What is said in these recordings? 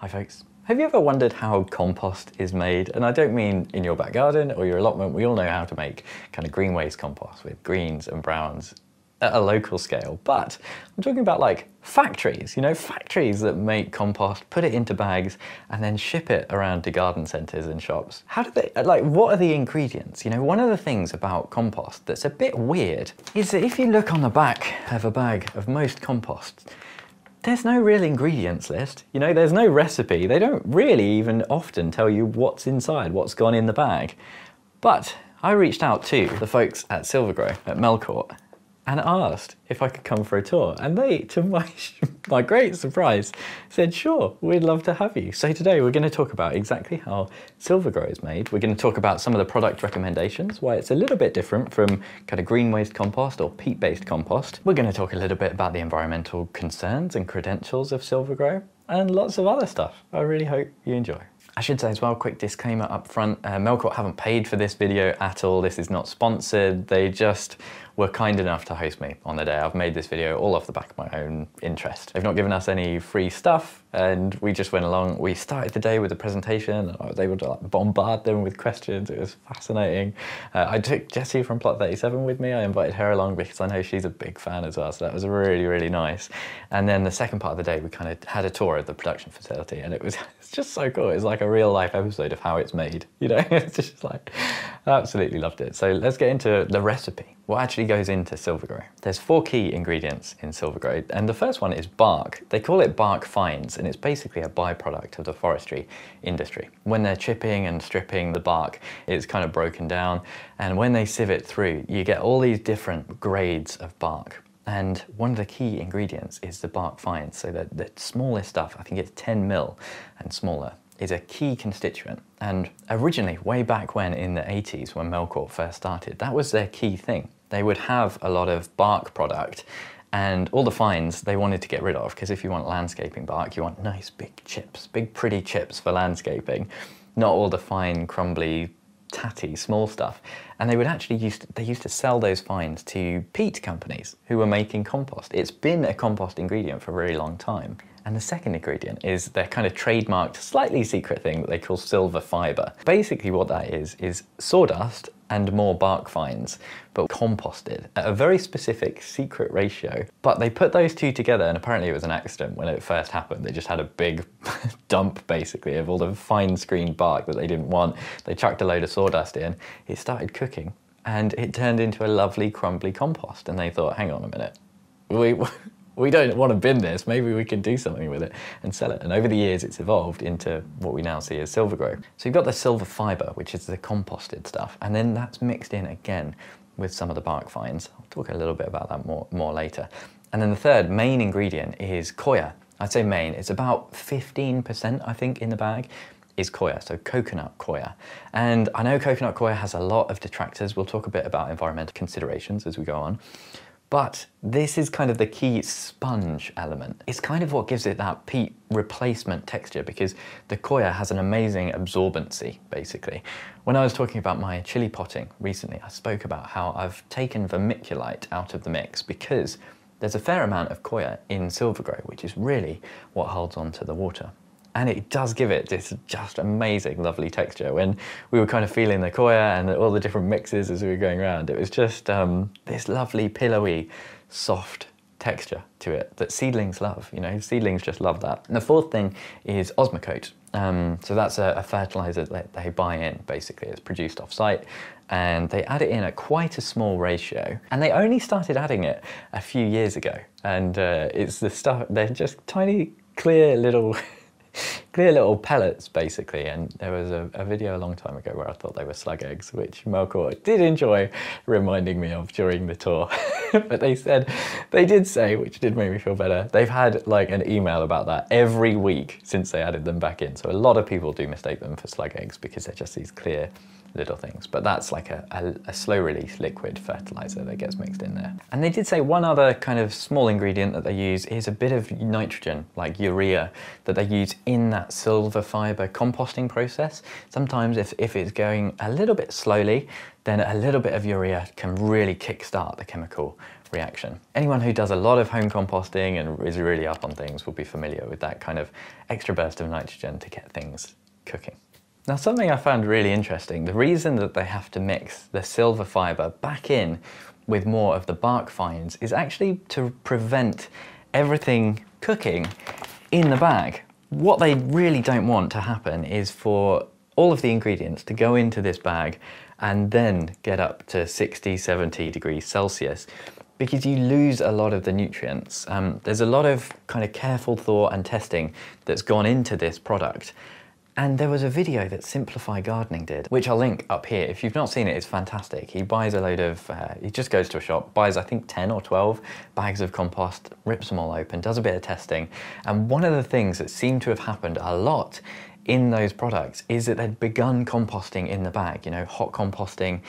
Hi folks. Have you ever wondered how compost is made? And I don't mean in your back garden or your allotment. We all know how to make kind of green waste compost with greens and browns at a local scale. But I'm talking about like factories, you know, factories that make compost, put it into bags and then ship it around to garden centres and shops. How do they, like, what are the ingredients? You know, one of the things about compost that's a bit weird is that if you look on the back of a bag of most compost, there's no real ingredients list. You know, there's no recipe. They don't really even often tell you what's inside, what's gone in the bag. But I reached out to the folks at Sylvagrow at Melcourt and asked if I could come for a tour. And they, to my, my great surprise, said, sure, we'd love to have you. So today we're gonna talk about exactly how Sylvagrow is made. We're gonna talk about some of the product recommendations, why it's a little bit different from kind of green waste compost or peat-based compost. We're gonna talk a little bit about the environmental concerns and credentials of Sylvagrow and lots of other stuff. I really hope you enjoy. I should say as well, quick disclaimer up front, uh, Melcourt haven't paid for this video at all. This is not sponsored. They just were kind enough to host me on the day. I've made this video all off the back of my own interest. They've not given us any free stuff and we just went along. We started the day with a presentation. And I was able to like, bombard them with questions. It was fascinating. Uh, I took Jessie from Plot 37 with me. I invited her along because I know she's a big fan as well. So that was really, really nice. And then the second part of the day, we kind of had a tour of the production facility and it was it's just so cool. It's like a real life episode of how it's made. You know, it's just like, absolutely loved it. So let's get into the recipe. What actually goes into Sylvagrow? There's four key ingredients in Sylvagrow, and the first one is bark. They call it bark fines, and it's basically a byproduct of the forestry industry. When they're chipping and stripping the bark, it's kind of broken down, and when they sieve it through, you get all these different grades of bark. And one of the key ingredients is the bark fines. So that the smallest stuff, I think it's 10 mil and smaller, is a key constituent. And originally, way back when in the 80s, when Melcourt first started, that was their key thing they would have a lot of bark product and all the fines they wanted to get rid of because if you want landscaping bark, you want nice big chips, big pretty chips for landscaping, not all the fine, crumbly, tatty, small stuff. And they would actually use to, they used to sell those finds to peat companies who were making compost. It's been a compost ingredient for a very long time. And the second ingredient is their kind of trademarked, slightly secret thing that they call Sylvafibre. Basically what that is, is sawdust and more bark fines, but composted at a very specific secret ratio. But they put those two together and apparently it was an accident when it first happened. They just had a big dump basically of all the fine screened bark that they didn't want. They chucked a load of sawdust in, it started cooking and it turned into a lovely crumbly compost and they thought, hang on a minute, we, we don't want to bin this, maybe we can do something with it and sell it. And over the years, it's evolved into what we now see as Sylvagrow. So you've got the Sylvafibre, which is the composted stuff, and then that's mixed in again with some of the bark fines. I'll talk a little bit about that more, more later. And then the third main ingredient is coir. I'd say main, it's about 15% I think in the bag is coir, so coconut coir. And I know coconut coir has a lot of detractors. We'll talk a bit about environmental considerations as we go on. But this is kind of the key sponge element. It's kind of what gives it that peat replacement texture because the coir has an amazing absorbency, basically. When I was talking about my chili potting recently, I spoke about how I've taken vermiculite out of the mix because there's a fair amount of coir in Sylvagrow, which is really what holds on to the water and it does give it this just amazing, lovely texture. When we were kind of feeling the coir and all the different mixes as we were going around, it was just um, this lovely, pillowy, soft texture to it that seedlings love. You know, seedlings just love that. And the fourth thing is Osmocote. Um, so that's a, a, fertilizer that they buy in, basically. It's produced off-site and they add it in at quite a small ratio. And they only started adding it a few years ago. And uh, it's the stuff, they're just tiny, clear little clear little pellets basically and there was a, a, video a long time ago where I thought they were slug eggs which Melcourt did enjoy reminding me of during the tour. But they said they did say which did make me feel better they've had like an email about that every week since they added them back in. So a lot of people do mistake them for slug eggs because they're just these clear little things. But that's like a, a, a, slow release liquid fertilizer that gets mixed in there. And they did say one other kind of small ingredient that they use is a bit of nitrogen, like urea, that they use in that Sylvafibre composting process. Sometimes if, if it's going a little bit slowly, then a little bit of urea can really kickstart the chemical reaction. Anyone who does a lot of home composting and is really up on things will be familiar with that kind of extra burst of nitrogen to get things cooking. Now something I found really interesting, the reason that they have to mix the Sylvafibre back in with more of the bark fines is actually to prevent everything cooking in the bag. What they really don't want to happen is for all of the ingredients to go into this bag and then get up to 60, 70 degrees Celsius because you lose a lot of the nutrients. Um, there's a lot of kind of careful thought and testing that's gone into this product. And there was a video that Simplify Gardening did, which I'll link up here. If you've not seen it, it's fantastic. He buys a load of, uh, he just goes to a shop, buys I think 10 or 12 bags of compost, rips them all open, does a bit of testing. And one of the things that seemed to have happened a lot in those products is that they'd begun composting in the bag, you know, hot composting,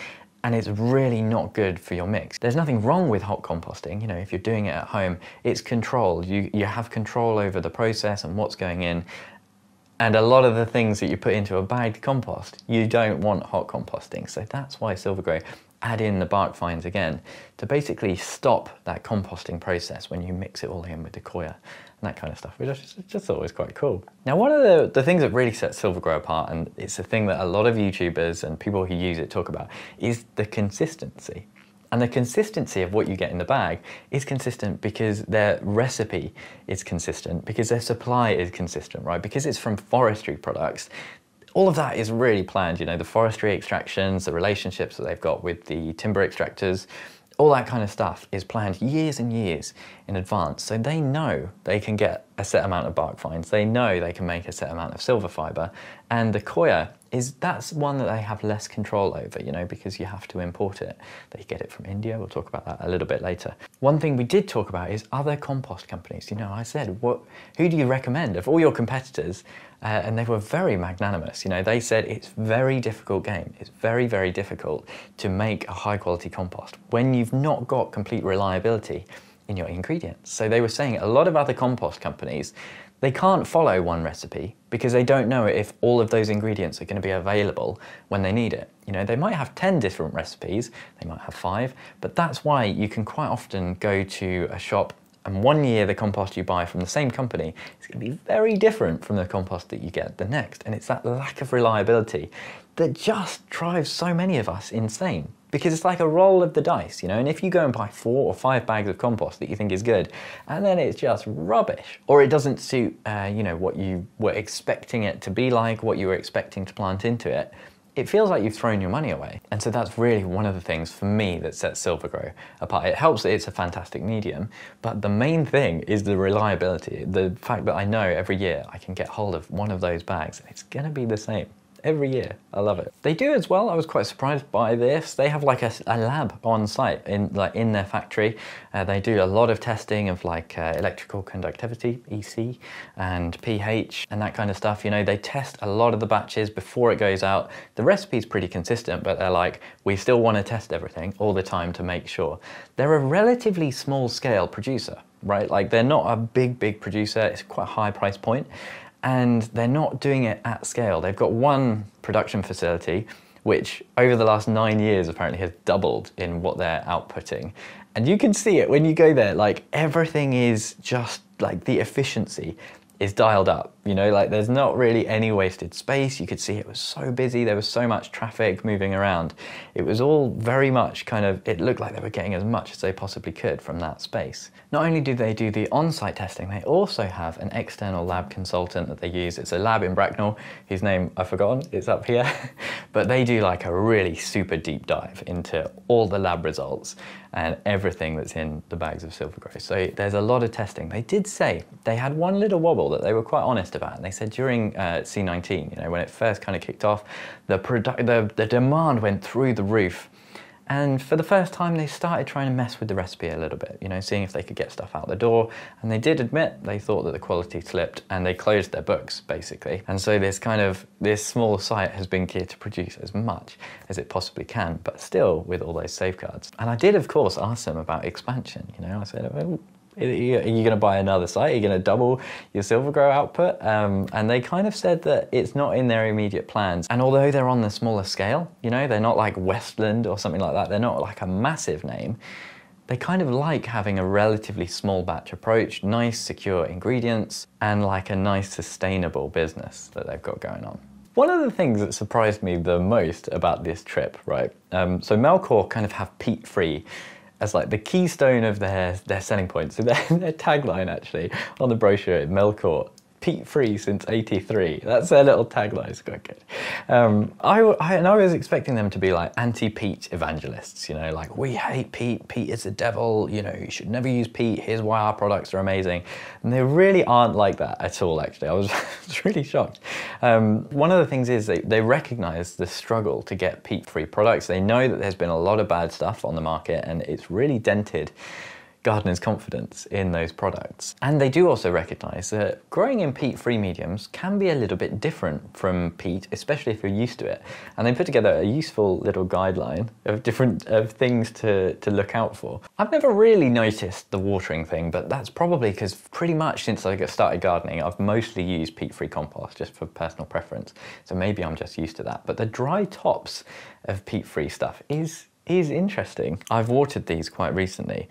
and it's really not good for your mix. There's nothing wrong with hot composting, you know, if you're doing it at home, it's controlled. You, you have control over the process and what's going in, and a lot of the things that you put into a bagged compost, you don't want hot composting. So that's why Sylvagrow add in the bark fines again to basically stop that composting process when you mix it all in with the coir and that kind of stuff, which I just, just was quite cool. Now, one of the, the things that really sets Sylvagrow apart, and it's a thing that a lot of YouTubers and people who use it talk about, is the consistency. And the consistency of what you get in the bag is consistent because their recipe is consistent, because their supply is consistent, right? Because it's from forestry products, all of that is really planned, you know, the forestry extractions, the relationships that they've got with the timber extractors, all that kind of stuff is planned years and years in advance. So they know they can get a set amount of bark fines. They know they can make a set amount of Sylvafibre. And the coir is that's one that they have less control over, you know, because you have to import it. They get it from India. We'll talk about that a little bit later. One thing we did talk about is other compost companies. You know, I said, what, who do you recommend of all your competitors? Uh, and they were very magnanimous. You know, they said it's very difficult game. It's very, very difficult to make a high quality compost when you've not got complete reliability in your ingredients. So they were saying a lot of other compost companies, they can't follow one recipe because they don't know if all of those ingredients are going to be available when they need it. You know, they might have 10 different recipes, they might have five, but that's why you can quite often go to a shop and one year the compost you buy from the same company is going to be very different from the compost that you get the next. And it's that lack of reliability that just drives so many of us insane because it's like a roll of the dice, you know. And if you go and buy four or five bags of compost that you think is good, and then it's just rubbish, or it doesn't suit, uh, you know, what you were expecting it to be like, what you were expecting to plant into it, it feels like you've thrown your money away. And so that's really one of the things for me that sets Sylvagrow apart. It helps that it's a fantastic medium, but the main thing is the reliability. The fact that I know every year I can get hold of one of those bags and it's gonna be the same every year. I love it. They do as well. I was quite surprised by this. They have like a, a lab on site in like in their factory. Uh, they do a lot of testing of like uh, electrical conductivity, EC, and pH and that kind of stuff. You know, they test a lot of the batches before it goes out. The recipe's pretty consistent, but they're like, we still want to test everything all the time to make sure. They're a relatively small scale producer right? Like they're not a big, big producer. It's quite a high price point and they're not doing it at scale. They've got one production facility which over the last nine years apparently has doubled in what they're outputting. And you can see it when you go there, like everything is just like the efficiency is dialed up. You know, like there's not really any wasted space. You could see it was so busy. There was so much traffic moving around. It was all very much kind of, it looked like they were getting as much as they possibly could from that space. Not only do they do the on-site testing, they also have an external lab consultant that they use. It's a lab in Bracknell, whose name I've forgotten, it's up here. but they do like a really super deep dive into all the lab results and everything that's in the bags of Sylvagrow. So there's a lot of testing. They did say they had one little wobble that they were quite honest And they said during uh, C19, you know, when it first kind of kicked off, the, the, the demand went through the roof and for the first time, they started trying to mess with the recipe a little bit, you know, seeing if they could get stuff out the door. And they did admit they thought that the quality slipped and they closed their books, basically. And so this kind of, this small site has been geared to produce as much as it possibly can, but still with all those safeguards. And I did, of course, ask them about expansion, you know, I said, well, are you going to buy another site? Are you going to double your Sylvagrow output? Um, and they kind of said that it's not in their immediate plans. And although they're on the smaller scale, you know, they're not like Westland or something like that, they're not like a massive name, They kind of like having a relatively small batch approach, nice, secure ingredients, and like a nice, sustainable business that they've got going on. One of the things that surprised me the most about this trip, right? Um, so Melcourt kind of have peat-free as like the keystone of their their selling point. So their, their tagline actually on the brochure, Melcourt peat free since 83. That's their little tagline, it's quite good. Um, I, I, and I was expecting them to be like anti peat evangelists, you know, like we hate peat, peat is the devil, you know, you should never use peat, here's why our products are amazing. And they really aren't like that at all, actually. I was, really shocked. Um, one of the things is they, they recognize the struggle to get peat free products. They know that there's been a lot of bad stuff on the market and it's really dented gardeners' confidence in those products. And they do also recognise that growing in peat-free mediums can be a little bit different from peat, especially if you're used to it. And they put together a useful little guideline of different of things to, to look out for. I've never really noticed the watering thing, but that's probably because pretty much since I got started gardening, I've mostly used peat-free compost just for personal preference. So maybe I'm just used to that. But the dry tops of peat-free stuff is is interesting. I've watered these quite recently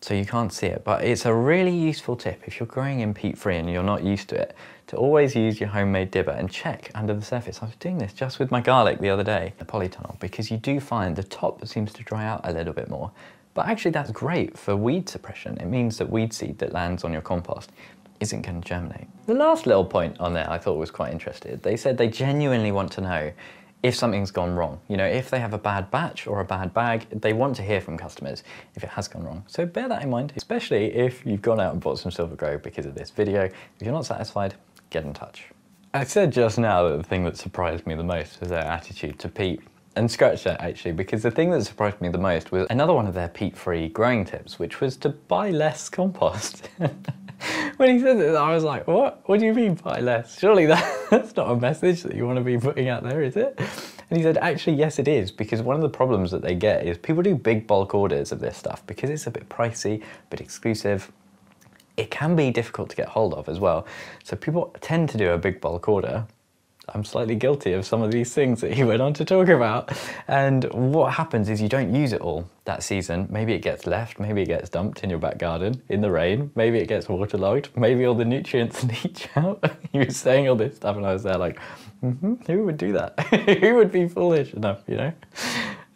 so you can't see it. But it's a really useful tip if you're growing in peat-free and you're not used to it, to always use your homemade dibber and check under the surface. I was doing this just with my garlic the other day, the polytunnel, because you do find the top seems to dry out a little bit more. But actually that's great for weed suppression. It means that weed seed that lands on your compost isn't going to germinate. The last little point on there I thought was quite interesting. They said they genuinely want to know if something's gone wrong. You know, if they have a bad batch or a bad bag, they want to hear from customers if it has gone wrong. So bear that in mind, especially if you've gone out and bought some Sylvagrow because of this video. If you're not satisfied, get in touch. I said just now that the thing that surprised me the most was their attitude to peat. And scratch that actually, because the thing that surprised me the most was another one of their peat-free growing tips, which was to buy less compost. when he said it, I was like, what? What do you mean buy less? Surely that, that's not a message that you want to be putting out there, is it? And he said, actually, yes, it is, because one of the problems that they get is people do big bulk orders of this stuff because it's a bit pricey, a bit exclusive. It can be difficult to get hold of as well. So people tend to do a big bulk order I'm slightly guilty of some of these things that he went on to talk about. And what happens is you don't use it all that season. Maybe it gets left, maybe it gets dumped in your back garden in the rain, maybe it gets waterlogged, maybe all the nutrients leach out. he was saying all this stuff and I was there like, mm -hmm, who would do that? who would be foolish enough, you know?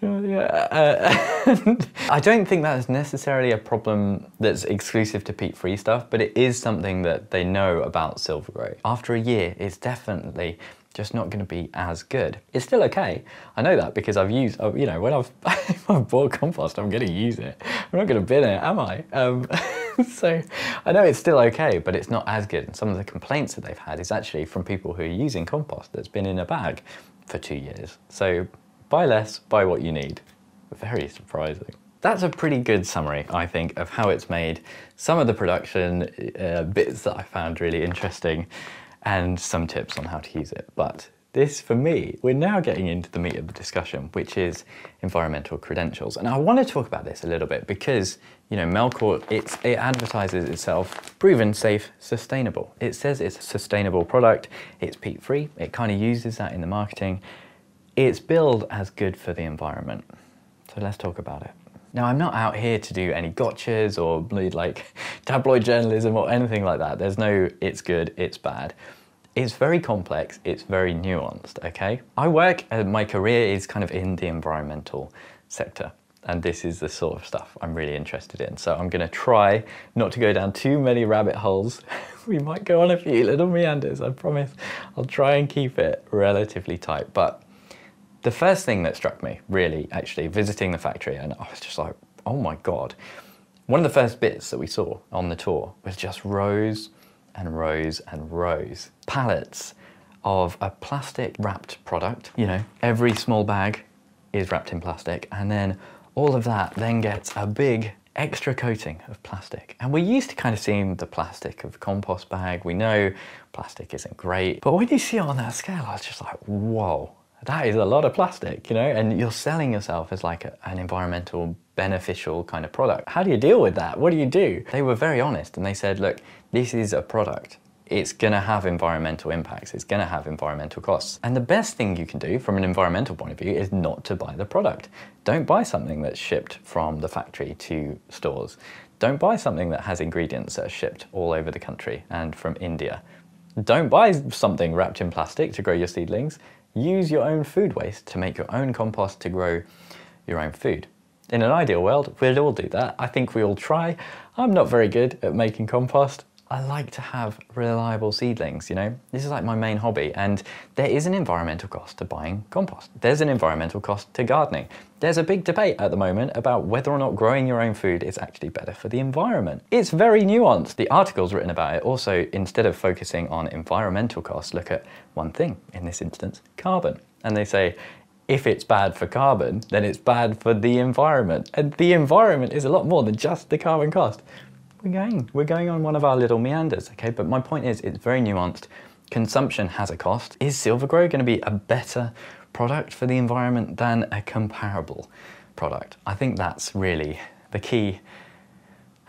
Uh, I don't think that is necessarily a problem that's exclusive to peat-free stuff, but it is something that they know about Sylvagrow. After a year, it's definitely just not going to be as good. It's still okay. I know that because I've used, uh, you know, when I've, I've bought compost, I'm going to use it. I'm not going to bin it, am I? Um, so I know it's still okay, but it's not as good. And some of the complaints that they've had is actually from people who are using compost that's been in a bag for two years. So buy less, buy what you need. Very surprising. That's a pretty good summary, I think, of how it's made, some of the production uh, bits that I found really interesting, and some tips on how to use it. But this, for me, we're now getting into the meat of the discussion, which is environmental credentials. And I want to talk about this a little bit because, you know, Melcourt, it advertises itself proven, safe, sustainable. It says it's a sustainable product, it's peat-free, it kind of uses that in the marketing, it's billed as good for the environment. So let's talk about it. Now, I'm not out here to do any gotchas or bleed like tabloid journalism or anything like that. There's no it's good, it's bad. It's very complex, it's very nuanced, okay? I work, uh, my career is kind of in the environmental sector and this is the sort of stuff I'm really interested in. So I'm gonna try not to go down too many rabbit holes. we might go on a few little meanders, I promise. I'll try and keep it relatively tight, but the first thing that struck me, really, actually, visiting the factory, and I was just like, oh my God. One of the first bits that we saw on the tour was just rows and rows and rows. Pallets of a plastic wrapped product. You know, every small bag is wrapped in plastic, and then all of that then gets a big extra coating of plastic. And we're used to kind of seeing the plastic of the compost bag. We know plastic isn't great, but when you see it on that scale, I was just like, whoa, that is a lot of plastic, you know, and you're selling yourself as like a, an environmental beneficial kind of product. How do you deal with that? What do you do? They were very honest and they said, look, this is a product it's going to have environmental impacts, it's going to have environmental costs. And the best thing you can do from an environmental point of view is not to buy the product. Don't buy something that's shipped from the factory to stores. Don't buy something that has ingredients that are shipped all over the country and from India. Don't buy something wrapped in plastic to grow your seedlings. Use your own food waste to make your own compost to grow your own food. In an ideal world, we'd all do that. I think we all try. I'm not very good at making compost. I like to have reliable seedlings, you know? This is like my main hobby, and there is an environmental cost to buying compost. There's an environmental cost to gardening. There's a big debate at the moment about whether or not growing your own food is actually better for the environment. It's very nuanced. The articles written about it also, instead of focusing on environmental costs, look at one thing, in this instance, carbon. And they say, if it's bad for carbon, then it's bad for the environment. And the environment is a lot more than just the carbon cost we're going. We're going on one of our little meanders, okay? But my point is, it's very nuanced. Consumption has a cost. Is Sylvagrow going to be a better product for the environment than a comparable product? I think that's really the key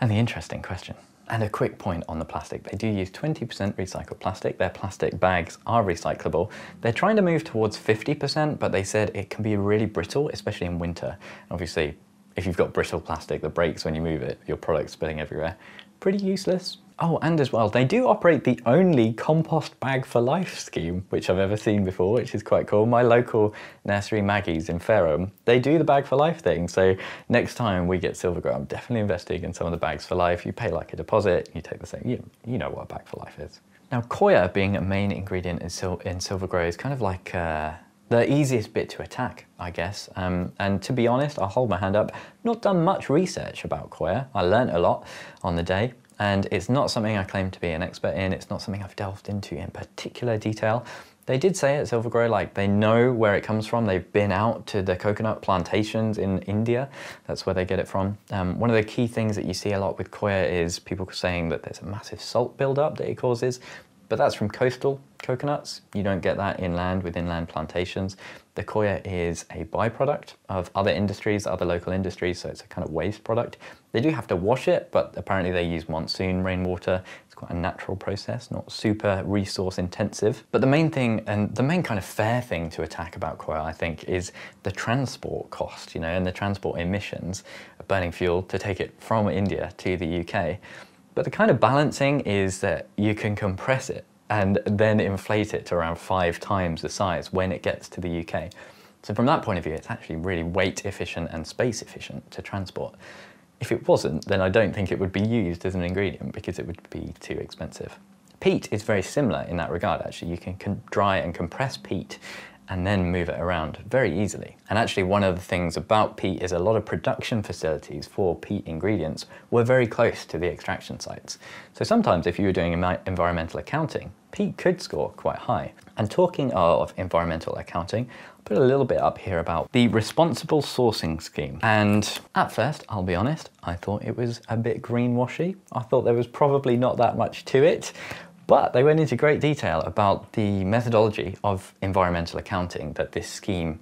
and the interesting question. And a quick point on the plastic. They do use 20% recycled plastic. Their plastic bags are recyclable. They're trying to move towards 50%, but they said it can be really brittle, especially in winter. Obviously, if you've got brittle plastic that breaks when you move it, your product's spilling everywhere. Pretty useless. Oh, and as well, they do operate the only compost bag for life scheme, which I've ever seen before, which is quite cool. My local nursery Maggie's in Fareham, they do the bag for life thing. So next time we get Sylvagrow, I'm definitely investing in some of the bags for life. You pay like a deposit, you take the same, you, you know what a bag for life is. Now, coir being a main ingredient in, sil in Sylvagrow is kind of like uh, the easiest bit to attack, I guess. Um, and to be honest, I'll hold my hand up, not done much research about coir. I learned a lot on the day, and it's not something I claim to be an expert in. It's not something I've delved into in particular detail. They did say at Sylvagrow, like they know where it comes from. They've been out to the coconut plantations in India. That's where they get it from. Um, one of the key things that you see a lot with coir is people saying that there's a massive salt buildup that it causes but that's from coastal coconuts. You don't get that inland with inland plantations. The coir is a byproduct of other industries, other local industries, so it's a kind of waste product. They do have to wash it, but apparently they use monsoon rainwater. It's quite a natural process, not super resource intensive. But the main thing, and the main kind of fair thing to attack about coir, I think, is the transport cost, you know, and the transport emissions of burning fuel to take it from India to the UK. But the kind of balancing is that you can compress it and then inflate it to around five times the size when it gets to the UK. So from that point of view, it's actually really weight efficient and space efficient to transport. If it wasn't, then I don't think it would be used as an ingredient because it would be too expensive. Peat is very similar in that regard actually. You can dry and compress peat and then move it around very easily. And actually one of the things about peat is a lot of production facilities for peat ingredients were very close to the extraction sites. So sometimes if you were doing environmental accounting, peat could score quite high. And talking of environmental accounting, I'll put a little bit up here about the responsible sourcing scheme. And at first, I'll be honest, I thought it was a bit greenwashy. I thought there was probably not that much to it, but they went into great detail about the methodology of environmental accounting that this scheme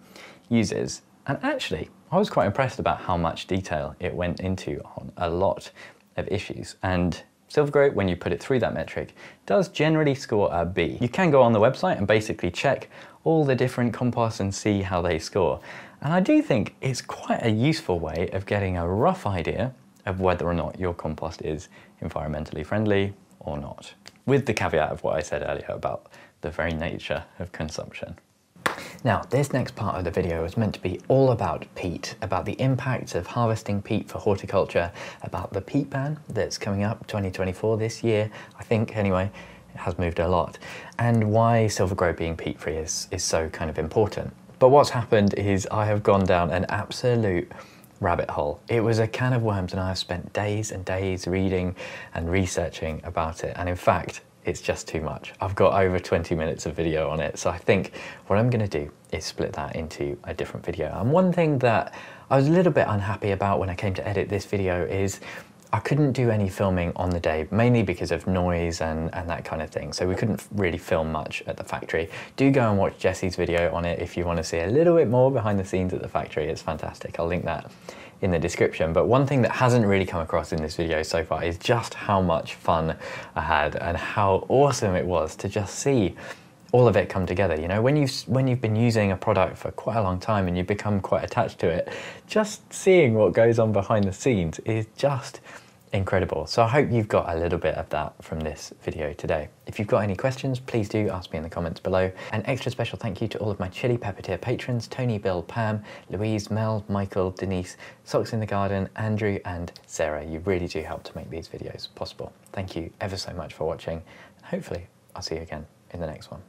uses. And actually, I was quite impressed about how much detail it went into on a lot of issues. And Sylvagrow, when you put it through that metric, does generally score a B. You can go on the website and basically check all the different composts and see how they score. And I do think it's quite a useful way of getting a rough idea of whether or not your compost is environmentally friendly or not with the caveat of what I said earlier about the very nature of consumption. Now, this next part of the video is meant to be all about peat, about the impacts of harvesting peat for horticulture, about the peat ban that's coming up 2024 this year, I think anyway, it has moved a lot, and why Sylvagrow being peat-free is, is so kind of important. But what's happened is I have gone down an absolute rabbit hole. It was a can of worms and I have spent days and days reading and researching about it. And in fact, it's just too much. I've got over 20 minutes of video on it. So I think what I'm gonna do is split that into a different video. And one thing that I was a little bit unhappy about when I came to edit this video is I couldn't do any filming on the day, mainly because of noise and, and that kind of thing. So we couldn't really film much at the factory. Do go and watch Jesse's video on it if you want to see a little bit more behind the scenes at the factory. It's fantastic. I'll link that in the description. But one thing that hasn't really come across in this video so far is just how much fun I had and how awesome it was to just see all of it come together. You know, when you when you've been using a product for quite a long time and you become quite attached to it, just seeing what goes on behind the scenes is just incredible. So I hope you've got a little bit of that from this video today. If you've got any questions, please do ask me in the comments below. An extra special thank you to all of my Chili Pepper Tier patrons, Tony, Bill, Pam, Louise, Mel, Michael, Denise, Socks in the Garden, Andrew and Sarah. You really do help to make these videos possible. Thank you ever so much for watching. Hopefully I'll see you again in the next one.